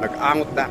Nag-angot na.